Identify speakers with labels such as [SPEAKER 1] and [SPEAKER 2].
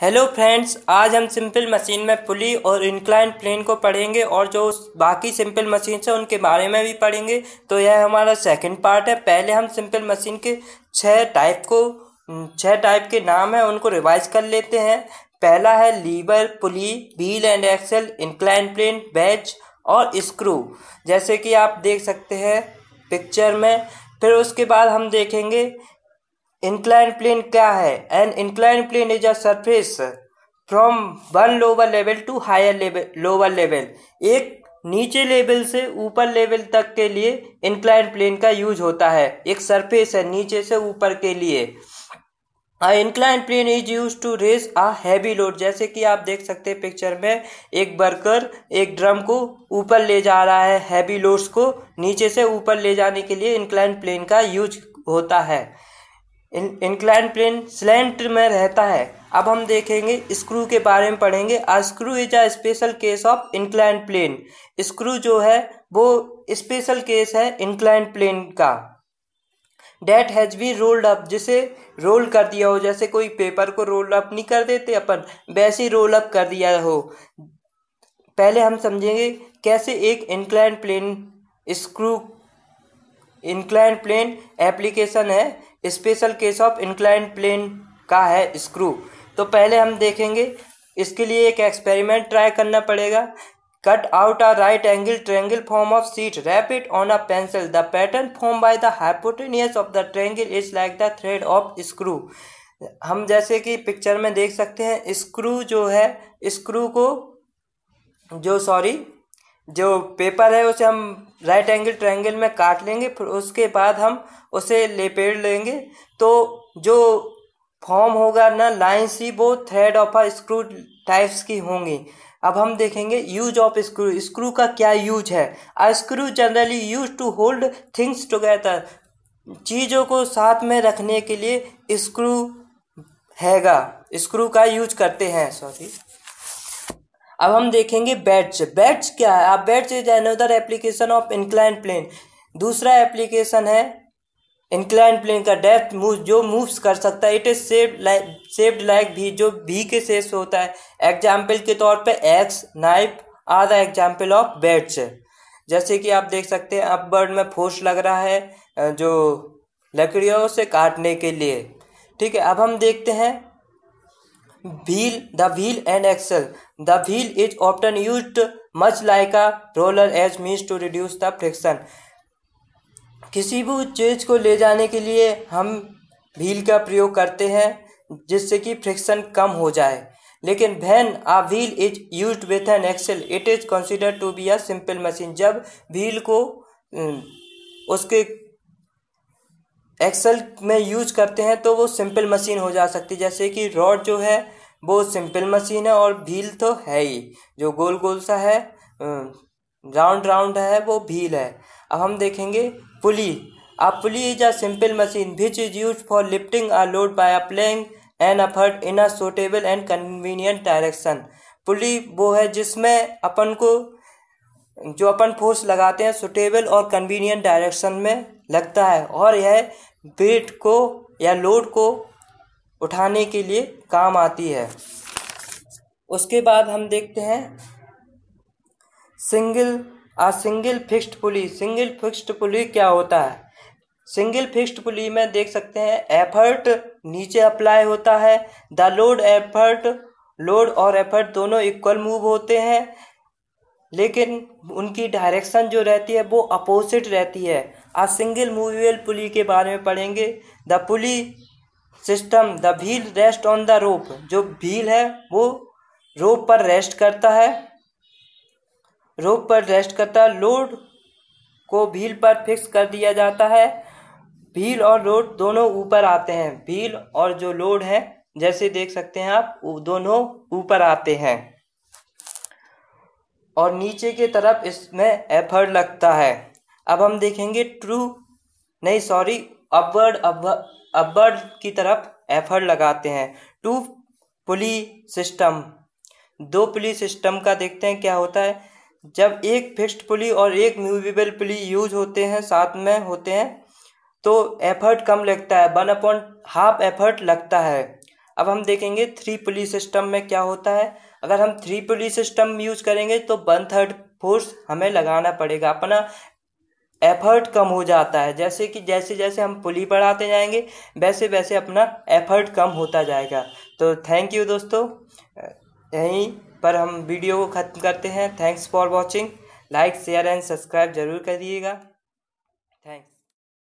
[SPEAKER 1] Hello friends आज हम simple machine में पुली और इंक्लाइन प्लेन को पढ़ेंगे और जो बाकी सिंपल मशीन है उनके बारे में भी पढ़ेंगे। तो यह हमारा सेकंड पार्ट है। पहले हम सिंपल मशीन के छः टाइप को छः टाइप के नाम हैं, उनको रिवाइज कर लेते हैं। पहला है lever pulley wheel and axle incline plane wedge और स्क्रू जैसे कि आप देख सकते हैं पिक्चर में। फिर उसके बाद हम देखेंगे इंक्लाइन प्लेन क्या है? An incline plane is a surface from one lower level to higher level lower level एक नीचे लेवल से ऊपर लेवल तक के लिए इंक्लाइन प्लेन का यूज़ होता है। एक सरफेस है नीचे से ऊपर के लिए। Incline plane is use to raise a heavy load जैसे कि आप देख सकते हैं पिक्चर में, एक वर्कर एक ड्रम को ऊपर ले जा रहा है हैवी लोड्स को नीचे से ऊपर ले जाने के लिए इंक्लाइन प्लेन का यूज़ होता है। इंक्लाइन प्लेन स्लेंट में रहता है। अब हम देखेंगे स्क्रू के बारे में पढ़ेंगे। A screw is a special case of incline plane screw जो है, वो स्पेशल केस है इंक्लाइन प्लेन का। That has be rolled up जिसे रोल कर दिया हो, जैसे कोई पेपर को रोल अप नहीं कर देते अपन, वैसे रोल अप कर दिया हो। पहले हम समझेंगे कैसे एक incline plane screw incline plane application है special case of incline plane का है स्क्रू तो पहले हम देखेंगे, इसके लिए एक एक्सपेरिमेंट ट्राई करना पड़ेगा। Cut out a right angle triangle form of sheet wrap it on a pencil the pattern form by the hypotenuse of the triangle is like the thread of screw हम जैसे कि picture में देख सकते हैं screw जो है screw को, जो सॉरी जो पेपर है, उसे हम राइट एंगल ट्रायंगल में काट लेंगे, फिर उसके बाद हम उसे लेपेट लेंगे। तो जो फॉर्म होगा ना लाइन सी वो thread of a screw types की होंगी। अब हम देखेंगे यूज़ ऑफ़ स्क्रू स्क्रू का क्या यूज़ है? A screw generally use to hold things together चीज़ों को साथ में रखने के लिए स्क्रू हैगा। स्क्रू का यूज़ करते हैं सॉरी अब हम देखेंगे बैट्स। बैट्स क्या है? आप wedges is another application of incline plane दूसरा एप्लीकेशन है इंक्लाइन प्लेन का। डेप्थ मूव जो मूव्स कर सकता है it is saved like saved like भी जो भी के शेष होता है। एग्ज़ाम्पल के तौर पे axe knife are the example of wedges. जैसे कि आप देख सकते हैं अब बर्ड में फोर्स लग रहा है जो लकड़ियों से काटने के लिए। ठीक है, अब हम देखते हैं wheel the wheel and axle. The wheel is often used much like a roller as means to reduce the friction. किसी भी चीज़ को ले जाने के लिए हम व्हील का प्रयोग करते हैं, जिससे कि फ्रिक्शन कम हो जाए। लेकिन when a wheel is use with an axle it is consider to be a simple machine जब व्हील को उसके एक्सल में यूज़ करते हैं तो वो सिंपल मशीन हो जा सकती है। जैसे कि रॉड जो है, वो सिंपल मशीन है और भील तो है ही। जो गोल गोल सा है राउंड राउंड है, वो भील है। अब हम देखेंगे pulley. A pulley is a simple machine which is use for lifting a load by applying an effort in a suitable and convenient direction pulley वो है जिसमें अपन को, जो अपन फोर्स लगाते हैं सुटेबल और कन्वीनियंट डायरेक्शन में लगता है। और यह वेट को या लोड को उठाने के लिए काम आती है। उसके बाद हम देखते हैं single, uh single fixed pulley. Single fixed pulley क्या होता है? सिंगल फिक्स्ड पुली में देख सकते हैं, एफर्ट नीचे अप्लाई होता है, द लोड एफर्ट, लोड और एफर्ट दोनों इक्वल मूव होते हैं, लेकिन उनकी डायरेक्शन जो रहती है वो अपोजिट रहती है। आ सिंगल मूवेबल पुली के बारे में पढ़ेंगे। The pulley system, the wheel rest on the rope. जो व्हील है, वो रोप पर रेस्ट करता है। रोप पर रेस्ट करता है, लोड को व्हील पर फिक्स कर दिया जाता है। व्हील और लोड दोनों ऊपर आते हैं। व्हील और जो लोड है, जैसे देख सकते हैं आप दोनों ऊपर आते हैं। और नीचे की तरफ़ इसमें एफर्ट लगता है। अब हम देखेंगे ट्रू नहीं सॉरी अपवर्ड अपवर्ड की तरफ़ एफर्ट लगाते हैं। टू पुली सिस्टम दो पुली सिस्टम का देखते हैं क्या होता है। जब एक फिक्स्ड पुली और एक मूवेबल पुली यूज़ होते हैं, साथ में होते हैं तो एफर्ट कम लगता है वन अपॉइंट हाफ़ एफर्ट लगता है। अब हम देखेंगे थ्री पुली सिस्टम में क्या होता है। अगर हम थ्री पुली सिस्टम यूज़ करेंगे तो वन थर्ड फोर्स हमें लगाना पड़ेगा। अपना एफर्ट कम हो जाता है। जैसे कि जैसे जैसे हम पुली बढ़ाते जाएँगे, वैसे वैसे अपना एफर्ट कम होता जाएगा। तो थैंक यू दोस्तों। यहीं पर हम वीडियो को ख़त्म करते हैं। Thanks for watching. Like, share and subscribe ज़रूर करिएगा।